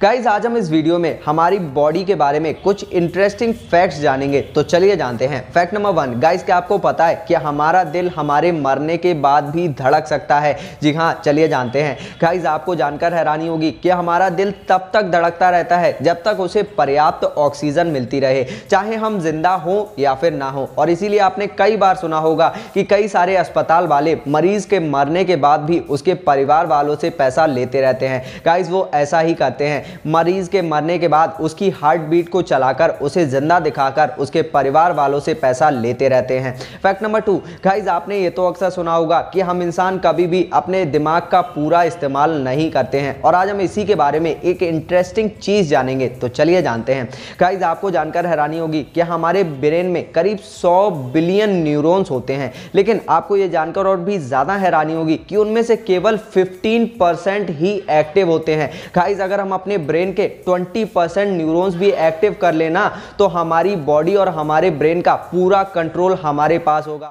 Guys आज हम इस वीडियो में हमारी बॉडी के बारे में कुछ इंटरेस्टिंग फैक्ट्स जानेंगे तो चलिए जानते हैं। फैक्ट नंबर वन गाइज़ क्या आपको पता है कि हमारा दिल हमारे मरने के बाद भी धड़क सकता है? जी हाँ चलिए जानते हैं। गाइज़ आपको जानकर हैरानी होगी कि हमारा दिल तब तक धड़कता रहता है जब तक उसे पर्याप्त ऑक्सीजन मिलती रहे, चाहे हम ज़िंदा हों या फिर ना हो। और इसीलिए आपने कई बार सुना होगा कि कई सारे अस्पताल वाले मरीज़ के मरने के बाद भी उसके परिवार वालों से पैसा लेते रहते हैं। गाइज़ वो ऐसा ही करते हैं। मरीज़ के मरने के बाद उसकी हार्ट बीट को चलाकर, उसे ज़िंदा दिखाकर, उसके परिवार वालों से पैसा लेते रहते हैं। फैक्ट नंबर टू गाइज़ आपने ये तो अक्सर सुना होगा कि हम इंसान कभी भी अपने दिमाग का पूरा इस्तेमाल नहीं करते हैं। और आज हम इसी के बारे में एक इंटरेस्टिंग चीज़ जानेंगे तो चलिए जानते हैं। गाइज़ आपको जानकर हैरानी होगी कि हमारे ब्रेन में करीब सौ बिलियन न्यूरॉन्स होते हैं। लेकिन आपको ये जानकर और भी ज़्यादा हैरानी होगी कि उनमें से केवल 15 परसेंट ही एक्टिव होते हैं। गाइज़ अगर हम अपने ब्रेन के 20 परसेंट न्यूरोन्स भी एक्टिव कर लेना तो हमारी बॉडी और हमारे ब्रेन का पूरा कंट्रोल हमारे पास होगा।